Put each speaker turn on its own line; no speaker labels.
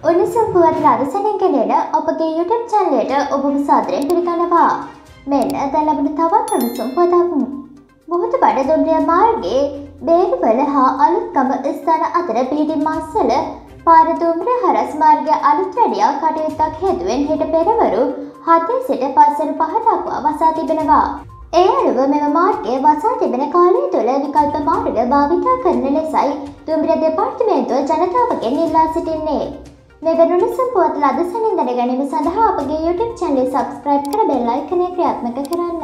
උණුසුම් පුවත් රදසනින් ගෙනෙන ඔබගේ YouTube චැනලයට ඔබම සාදරයෙන් පිළිගන්නවා. මෙන්න දැන් ලැබුණු තවත් උණුසුම් පුවතක්. මුහුදු බඩ දුම්රිය මාර්ගයේ බේරුවල හා අලුත්ගම ස්ථාන අතර පිහිටි මස්සල පාර දුම්රිය හරස් මාර්ගය අලුත් වැඩියා කටයුත්තක් හේතුවෙන් හෙට පෙරවරු හතේ සිට පස්සර පහ දක්වා වසා තිබෙනවා. ඒ අනුව මෙම මාර්ගය වසා තිබෙන කාලය තුළ විකල්ප මාර්ග භාවිතා කරන ලෙසයි දුම්රිය දෙපාර්තමේන්තුව ජනතාවගෙන් ඉල්ලා සිටින්නේ. මෙවැනුණු සම්පුවත් ලද සනින් දැන ගැනීම සඳහා අපගේ YouTube චැනලය සබස්ක්‍රයිබ් කර බෙල් අයිකනය ක්‍රියාත්මක කරන්න.